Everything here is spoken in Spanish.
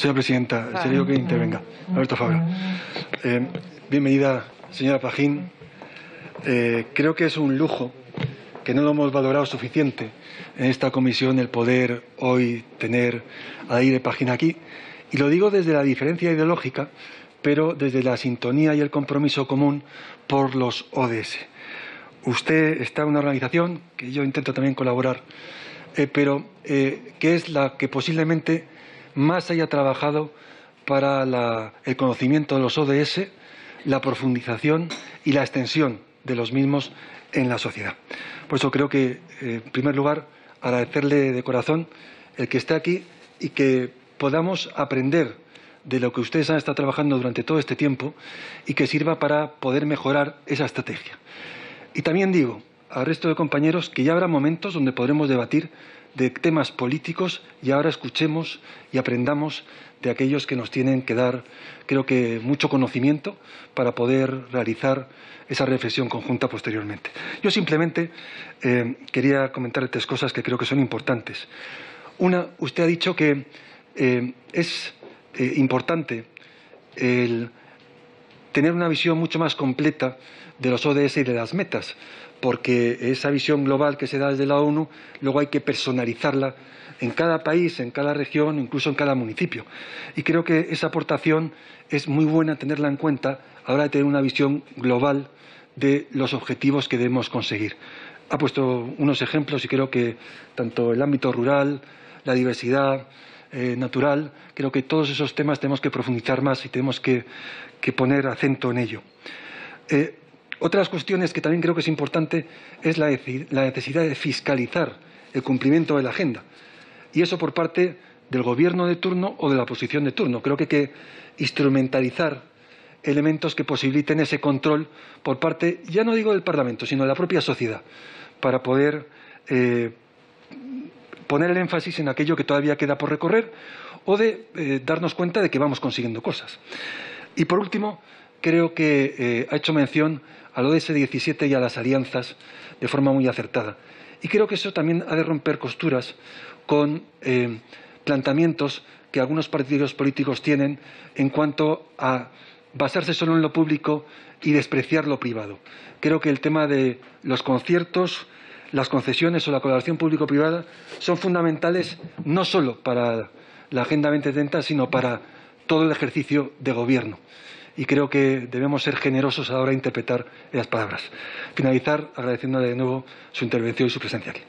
Señora Presidenta, sería yo que intervenga. Alberto Fabra. Eh, bienvenida, señora Pajín. Eh, creo que es un lujo que no lo hemos valorado suficiente en esta comisión el poder hoy tener a Aire Pajín aquí. Y lo digo desde la diferencia ideológica, pero desde la sintonía y el compromiso común por los ODS. Usted está en una organización que yo intento también colaborar, eh, pero que es la que posiblemente más haya trabajado para el conocimiento de los ODS, la profundización y la extensión de los mismos en la sociedad. Por eso creo que, eh, en primer lugar, agradecerle de corazón el que esté aquí y que podamos aprender de lo que ustedes han estado trabajando durante todo este tiempo y que sirva para poder mejorar esa estrategia. Y también digo al resto de compañeros que ya habrá momentos donde podremos debatir de temas políticos y ahora escuchemos y aprendamos de aquellos que nos tienen que dar, creo que, mucho conocimiento para poder realizar esa reflexión conjunta posteriormente. Yo simplemente eh, quería comentar tres cosas que creo que son importantes. Una, usted ha dicho que eh, es eh, importante el tener una visión mucho más completa de los ODS y de las metas, porque esa visión global que se da desde la ONU luego hay que personalizarla en cada país, en cada región, incluso en cada municipio. Y creo que esa aportación es muy buena tenerla en cuenta a la hora de tener una visión global de los objetivos que debemos conseguir. Ha puesto unos ejemplos y creo que tanto el ámbito rural, la diversidad eh, natural, creo que todos esos temas tenemos que profundizar más y tenemos que, poner acento en ello. Eh, otras cuestiones que también creo que es importante es la, necesidad de fiscalizar el cumplimiento de la agenda. Y eso por parte del gobierno de turno o de la oposición de turno. Creo que hay que instrumentalizar elementos que posibiliten ese control por parte, ya no digo del Parlamento, sino de la propia sociedad, para poder eh, poner el énfasis en aquello que todavía queda por recorrer o de eh, darnos cuenta de que vamos consiguiendo cosas. Y por último, creo que eh, ha hecho mención al ODS 17 y a las alianzas de forma muy acertada. Y creo que eso también ha de romper costuras con eh, planteamientos que algunos partidos políticos tienen en cuanto a basarse solo en lo público y despreciar lo privado. Creo que el tema de los conciertos, las concesiones o la colaboración público-privada son fundamentales no solo para la Agenda 2030, sino para todo el ejercicio de gobierno y creo que debemos ser generosos a la hora de interpretar esas palabras. Finalizar agradeciendo de nuevo su intervención y su presencia aquí.